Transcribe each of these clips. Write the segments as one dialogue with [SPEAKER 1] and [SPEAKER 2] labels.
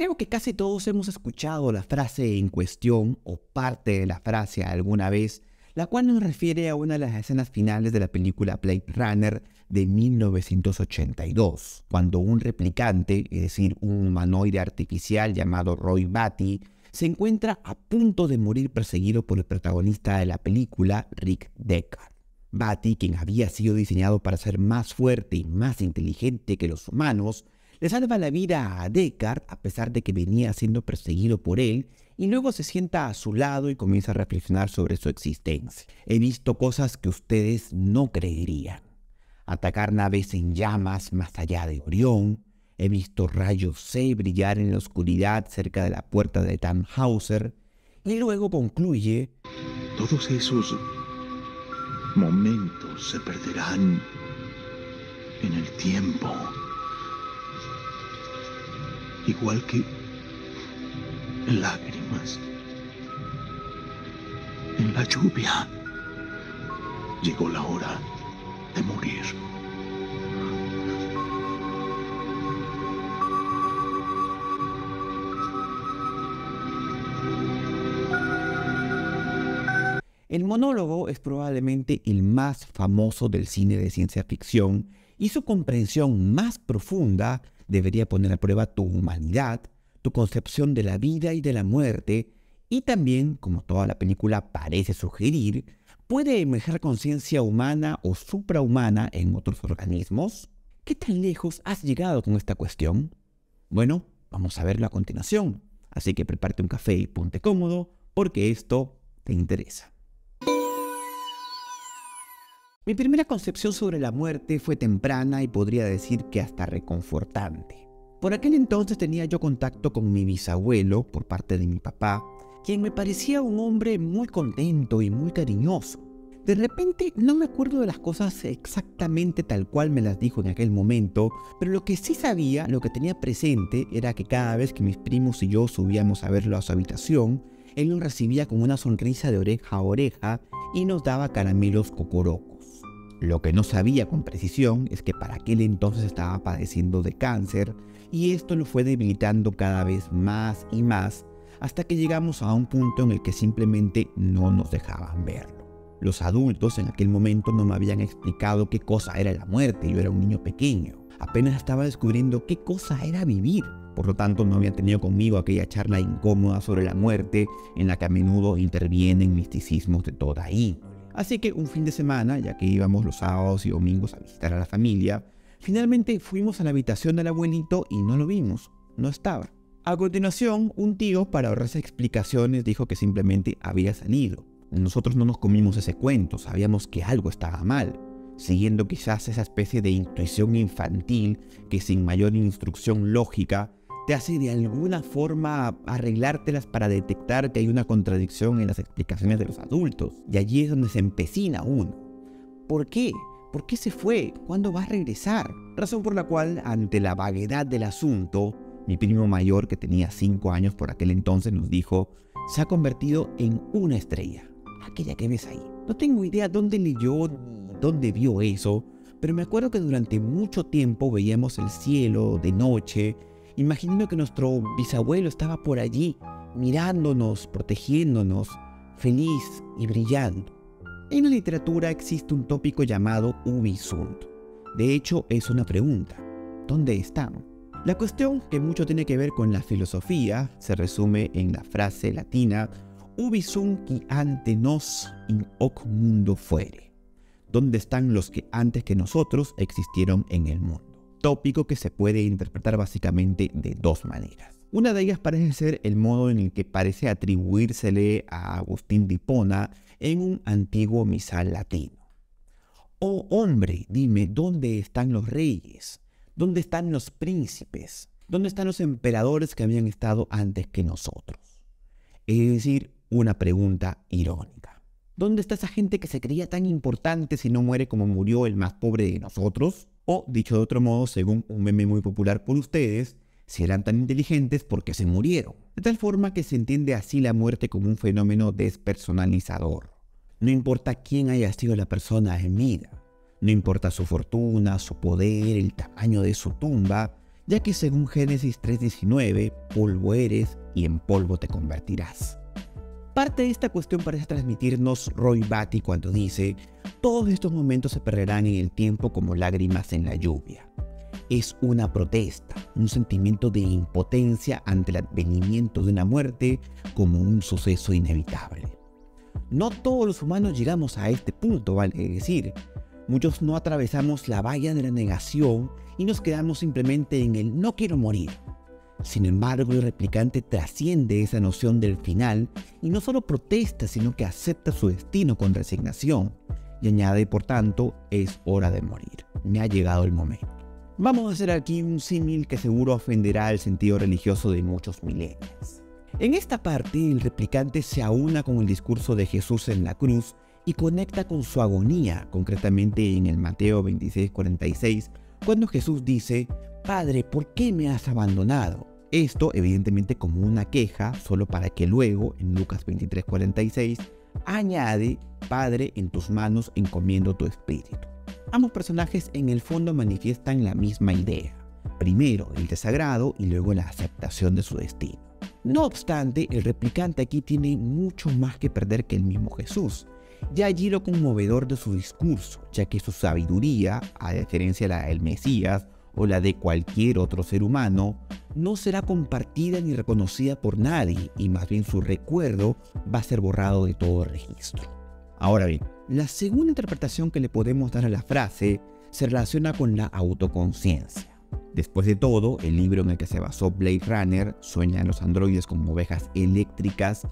[SPEAKER 1] Creo que casi todos hemos escuchado la frase en cuestión o parte de la frase alguna vez, la cual nos refiere a una de las escenas finales de la película Blade Runner de 1982, cuando un replicante, es decir, un humanoide artificial llamado Roy Batty, se encuentra a punto de morir perseguido por el protagonista de la película, Rick Deckard. Batty, quien había sido diseñado para ser más fuerte y más inteligente que los humanos, le salva la vida a Deckard a pesar de que venía siendo perseguido por él y luego se sienta a su lado y comienza a reflexionar sobre su existencia. He visto cosas que ustedes no creerían. Atacar naves en llamas más allá de Orión. He visto rayos C brillar en la oscuridad cerca de la puerta de Tannhauser. Y luego concluye...
[SPEAKER 2] Todos esos momentos se perderán en el tiempo igual que lágrimas en la lluvia. Llegó la hora de morir.
[SPEAKER 1] El monólogo es probablemente el más famoso del cine de ciencia ficción y su comprensión más profunda debería poner a prueba tu humanidad, tu concepción de la vida y de la muerte, y también, como toda la película parece sugerir, puede emerger conciencia humana o suprahumana en otros organismos. ¿Qué tan lejos has llegado con esta cuestión? Bueno, vamos a verlo a continuación, así que prepárate un café y ponte cómodo, porque esto te interesa. Mi primera concepción sobre la muerte fue temprana y podría decir que hasta reconfortante. Por aquel entonces tenía yo contacto con mi bisabuelo por parte de mi papá, quien me parecía un hombre muy contento y muy cariñoso. De repente no me acuerdo de las cosas exactamente tal cual me las dijo en aquel momento, pero lo que sí sabía, lo que tenía presente, era que cada vez que mis primos y yo subíamos a verlo a su habitación, él nos recibía con una sonrisa de oreja a oreja y nos daba caramelos cocorocos. Lo que no sabía con precisión es que para aquel entonces estaba padeciendo de cáncer y esto lo fue debilitando cada vez más y más hasta que llegamos a un punto en el que simplemente no nos dejaban verlo. Los adultos en aquel momento no me habían explicado qué cosa era la muerte, yo era un niño pequeño, apenas estaba descubriendo qué cosa era vivir. Por lo tanto, no habían tenido conmigo aquella charla incómoda sobre la muerte en la que a menudo intervienen misticismos de toda índole. Así que un fin de semana, ya que íbamos los sábados y domingos a visitar a la familia, finalmente fuimos a la habitación del abuelito y no lo vimos, no estaba. A continuación, un tío, para ahorrarse explicaciones, dijo que simplemente había salido. Nosotros no nos comimos ese cuento, sabíamos que algo estaba mal, siguiendo quizás esa especie de intuición infantil que sin mayor instrucción lógica te hace de alguna forma arreglártelas para detectar que hay una contradicción en las explicaciones de los adultos. Y allí es donde se empecina uno. ¿Por qué? ¿Por qué se fue? ¿Cuándo va a regresar? Razón por la cual, ante la vaguedad del asunto, mi primo mayor, que tenía 5 años por aquel entonces, nos dijo, se ha convertido en una estrella. Aquella que ves ahí. No tengo idea dónde leyó dónde vio eso, pero me acuerdo que durante mucho tiempo veíamos el cielo de noche imaginando que nuestro bisabuelo estaba por allí, mirándonos, protegiéndonos, feliz y brillando. En la literatura existe un tópico llamado ubi sunt. De hecho, es una pregunta. ¿Dónde están? La cuestión, que mucho tiene que ver con la filosofía, se resume en la frase latina ubi sunt qui ante nos in hoc mundo fuere. ¿Dónde están los que antes que nosotros existieron en el mundo? Tópico que se puede interpretar básicamente de dos maneras. Una de ellas parece ser el modo en el que parece atribuírsele a Agustín de Hipona en un antiguo misal latino. Oh hombre, dime, ¿dónde están los reyes? ¿Dónde están los príncipes? ¿Dónde están los emperadores que habían estado antes que nosotros? Es decir, una pregunta irónica. ¿Dónde está esa gente que se creía tan importante si no muere como murió el más pobre de nosotros? O, dicho de otro modo, según un meme muy popular por ustedes, si eran tan inteligentes porque se murieron. De tal forma que se entiende así la muerte como un fenómeno despersonalizador. No importa quién haya sido la persona en vida, no importa su fortuna, su poder, el tamaño de su tumba, ya que según Génesis 3:19, polvo eres y en polvo te convertirás. Parte de esta cuestión parece transmitirnos Roy Batty cuando dice, todos estos momentos se perderán en el tiempo como lágrimas en la lluvia. Es una protesta, un sentimiento de impotencia ante el advenimiento de una muerte como un suceso inevitable. No todos los humanos llegamos a este punto, vale decir. Muchos no atravesamos la valla de la negación y nos quedamos simplemente en el no quiero morir. Sin embargo, el replicante trasciende esa noción del final y no solo protesta, sino que acepta su destino con resignación y añade, por tanto, es hora de morir. Me ha llegado el momento. Vamos a hacer aquí un símil que seguro ofenderá el sentido religioso de muchos milenios. En esta parte, el replicante se aúna con el discurso de Jesús en la cruz y conecta con su agonía, concretamente en el Mateo 26:46, cuando Jesús dice, Padre, ¿por qué me has abandonado? Esto evidentemente como una queja, solo para que luego, en Lucas 23:46, añade, Padre, en tus manos encomiendo tu espíritu. Ambos personajes en el fondo manifiestan la misma idea. Primero el desagrado y luego la aceptación de su destino. No obstante, el replicante aquí tiene mucho más que perder que el mismo Jesús. Ya allí lo conmovedor de su discurso, ya que su sabiduría, a diferencia de la del Mesías o la de cualquier otro ser humano, no será compartida ni reconocida por nadie y más bien su recuerdo va a ser borrado de todo registro. Ahora bien, la segunda interpretación que le podemos dar a la frase se relaciona con la autoconciencia. Después de todo, el libro en el que se basó Blade Runner, Sueña a los androides como ovejas eléctricas,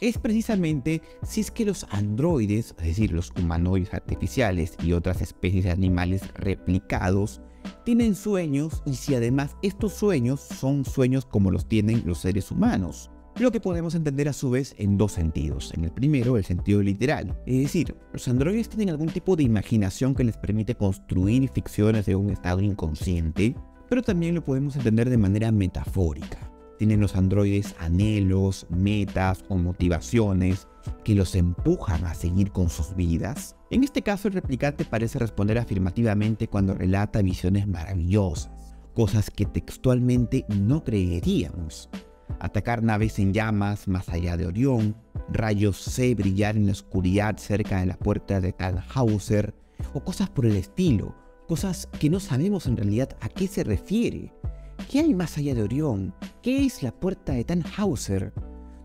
[SPEAKER 1] es precisamente si es que los androides, es decir, los humanoides artificiales y otras especies de animales replicados, tienen sueños y si además estos sueños son sueños como los tienen los seres humanos. Lo que podemos entender a su vez en dos sentidos. En el primero, el sentido literal. Es decir, los androides tienen algún tipo de imaginación que les permite construir ficciones de un estado inconsciente, pero también lo podemos entender de manera metafórica. Tienen los androides anhelos, metas o motivaciones que los empujan a seguir con sus vidas. En este caso el replicante parece responder afirmativamente cuando relata visiones maravillosas, cosas que textualmente no creeríamos. Atacar naves en llamas más allá de Orión, rayos C brillar en la oscuridad cerca de la puerta de Tannhauser, o cosas por el estilo, cosas que no sabemos en realidad a qué se refiere. ¿Qué hay más allá de Orión? ¿Qué es la puerta de Tannhauser?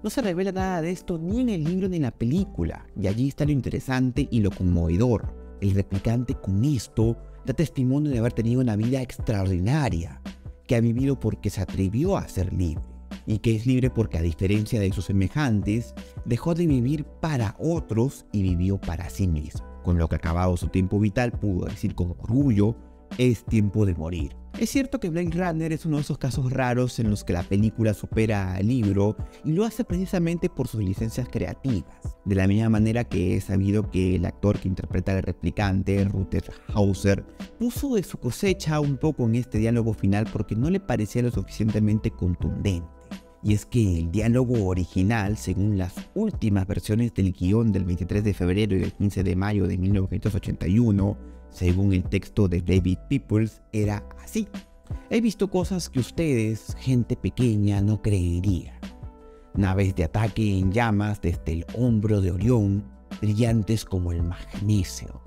[SPEAKER 1] No se revela nada de esto ni en el libro ni en la película, y allí está lo interesante y lo conmovedor. El replicante con esto da testimonio de haber tenido una vida extraordinaria, que ha vivido porque se atrevió a ser libre, y que es libre porque a diferencia de sus semejantes, dejó de vivir para otros y vivió para sí mismo, con lo que acabado su tiempo vital pudo decir con orgullo, es tiempo de morir. Es cierto que Blade Runner es uno de esos casos raros en los que la película supera al libro y lo hace precisamente por sus licencias creativas. De la misma manera que he sabido que el actor que interpreta al replicante, Ruther Hauser, puso de su cosecha un poco en este diálogo final porque no le parecía lo suficientemente contundente. Y es que el diálogo original, según las últimas versiones del guion del 23 de febrero y del 15 de mayo de 1981, según el texto de David Peoples, era así. He visto cosas que ustedes, gente pequeña, no creerían. Naves de ataque en llamas desde el hombro de Orión, brillantes como el magnesio.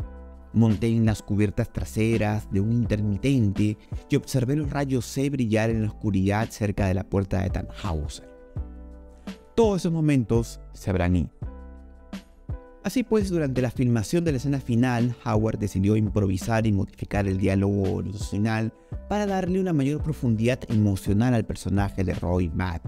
[SPEAKER 1] Monté en las cubiertas traseras de un intermitente y observé los rayos C brillar en la oscuridad cerca de la puerta de Tannhauser. Todos esos momentos se habrán ido. Así pues, durante la filmación de la escena final, Howard decidió improvisar y modificar el diálogo original para darle una mayor profundidad emocional al personaje de Roy Matt.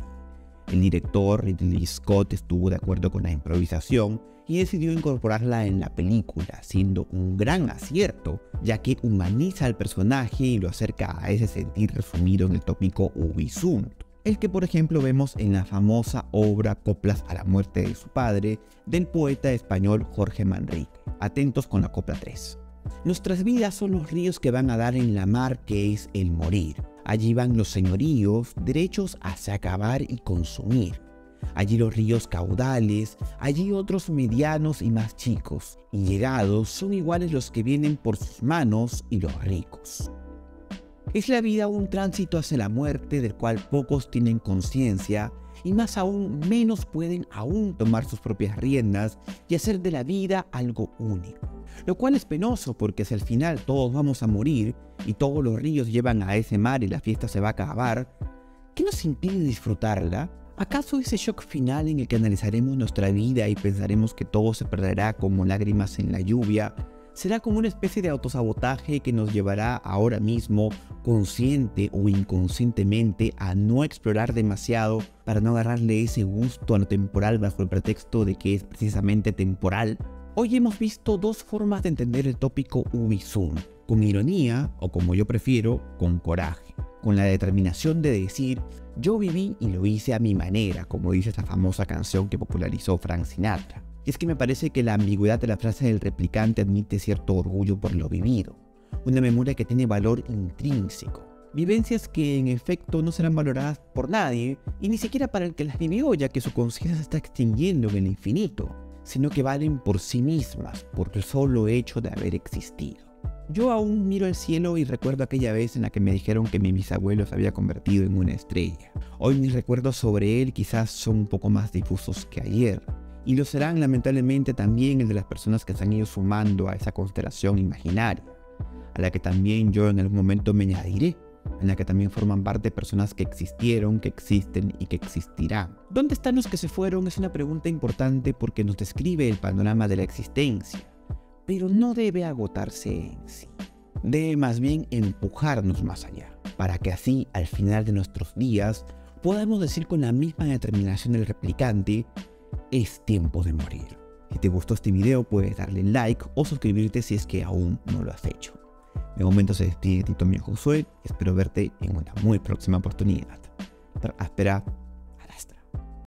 [SPEAKER 1] El director Ridley Scott estuvo de acuerdo con la improvisación y decidió incorporarla en la película, siendo un gran acierto, ya que humaniza al personaje y lo acerca a ese sentir resumido en el tópico Ubisoft el que por ejemplo vemos en la famosa obra Coplas a la muerte de su padre del poeta español Jorge Manrique. Atentos con la copla 3. Nuestras vidas son los ríos que van a dar en la mar que es el morir. Allí van los señoríos, derechos hacia acabar y consumir. Allí los ríos caudales, allí otros medianos y más chicos, y llegados son iguales los que vienen por sus manos y los ricos. Es la vida un tránsito hacia la muerte del cual pocos tienen conciencia y más aún menos pueden aún tomar sus propias riendas y hacer de la vida algo único. Lo cual es penoso porque si al final todos vamos a morir y todos los ríos llevan a ese mar y la fiesta se va a acabar, ¿qué nos impide disfrutarla? ¿Acaso ese shock final en el que analizaremos nuestra vida y pensaremos que todo se perderá como lágrimas en la lluvia será como una especie de autosabotaje que nos llevará ahora mismo, consciente o inconscientemente, a no explorar demasiado para no agarrarle ese gusto a lo temporal bajo el pretexto de que es precisamente temporal. Hoy hemos visto dos formas de entender el tópico Ubisoft, con ironía o como yo prefiero, con coraje, con la determinación de decir yo viví y lo hice a mi manera, como dice esa famosa canción que popularizó Frank Sinatra. Es que me parece que la ambigüedad de la frase del replicante admite cierto orgullo por lo vivido, una memoria que tiene valor intrínseco. Vivencias que en efecto no serán valoradas por nadie, y ni siquiera para el que las vivió, ya que su conciencia se está extinguiendo en el infinito, sino que valen por sí mismas, por el solo hecho de haber existido. Yo aún miro el cielo y recuerdo aquella vez en la que me dijeron que mi bisabuelo se había convertido en una estrella. Hoy mis recuerdos sobre él quizás son un poco más difusos que ayer, y lo serán lamentablemente también el de las personas que se han ido sumando a esa constelación imaginaria, a la que también yo en algún momento me añadiré, en la que también forman parte personas que existieron, que existen y que existirán. ¿Dónde están los que se fueron? Es una pregunta importante porque nos describe el panorama de la existencia, pero no debe agotarse en sí. Debe más bien empujarnos más allá, para que así, al final de nuestros días, podamos decir con la misma determinación del replicante es tiempo de morir. Si te gustó este video puedes darle like o suscribirte si es que aún no lo has hecho. De momento se despide Tito Mío Josué, espero verte en una muy próxima oportunidad. Espera